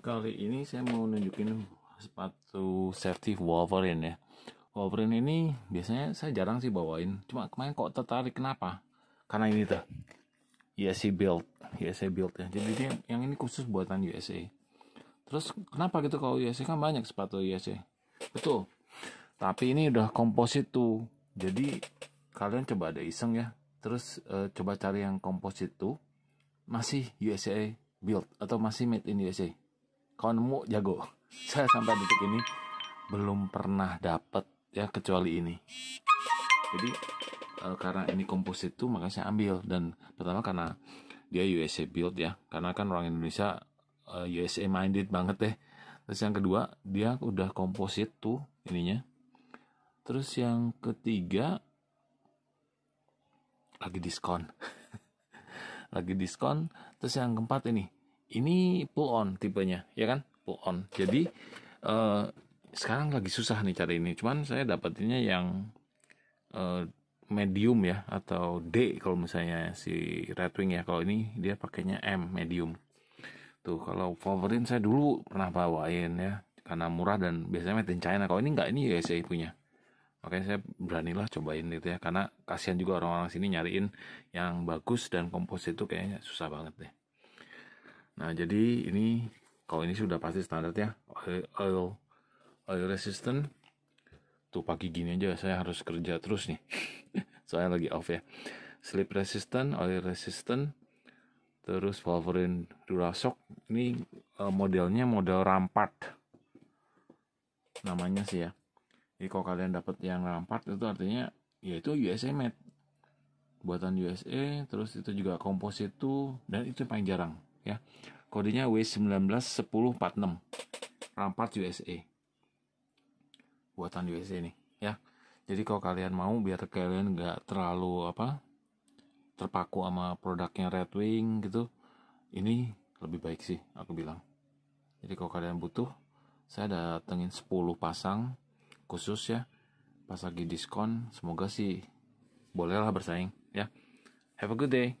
Kali ini saya mau nunjukin sepatu safety Wolverine ya. Wolverine ini biasanya saya jarang sih bawain. Cuma kemarin kok tertarik kenapa? Karena ini tuh USA build, USA build ya. Jadi dia yang ini khusus buatan USA. Terus kenapa gitu kalau USA kan banyak sepatu USA? Betul. Tapi ini udah komposit tuh. Jadi kalian coba ada iseng ya. Terus uh, coba cari yang komposit tuh masih USA build atau masih made in USA kalau nemu jago. Saya sampai detik ini belum pernah dapat ya kecuali ini. Jadi uh, karena ini komposit tuh makanya saya ambil. Dan pertama karena dia USA build ya. Karena kan orang Indonesia uh, eh, USA minded banget deh. Terus yang kedua dia udah komposit tuh ininya. Terus yang ketiga lagi diskon. Lagi diskon. Terus yang keempat ini ini pull on tipenya ya kan? Pull on. Jadi uh, sekarang lagi susah nih cari ini. Cuman saya dapetinnya yang uh, medium ya atau D kalau misalnya si Redwing ya. Kalau ini dia pakainya M medium. Tuh kalau Wolverine saya dulu pernah bawain ya karena murah dan biasanya made in China. Kalau ini nggak ini USA punya. Makanya saya beranilah cobain gitu ya karena kasihan juga orang-orang sini nyariin yang bagus dan komposit itu kayaknya susah banget deh nah jadi ini kalau ini sudah pasti standar ya oil oil, resistant. Tuh pagi gini aja saya harus kerja terus nih. Soalnya lagi off ya. Slip resistant oil resistant terus Wolverine Durashock ini uh, modelnya model rampart. Namanya sih ya. Jadi kalau kalian dapat yang rampart itu artinya ya itu USA made. Buatan USA terus itu juga komposit tuh dan itu yang paling jarang ya. Kodenya W191046 rampart USA buatan USA ini ya. Jadi kalau kalian mau biar kalian nggak terlalu apa terpaku sama produknya Red Wing gitu ini lebih baik sih aku bilang. Jadi kalau kalian butuh saya datengin 10 pasang khusus ya. Pas lagi diskon semoga sih bolehlah bersaing ya. Have a good day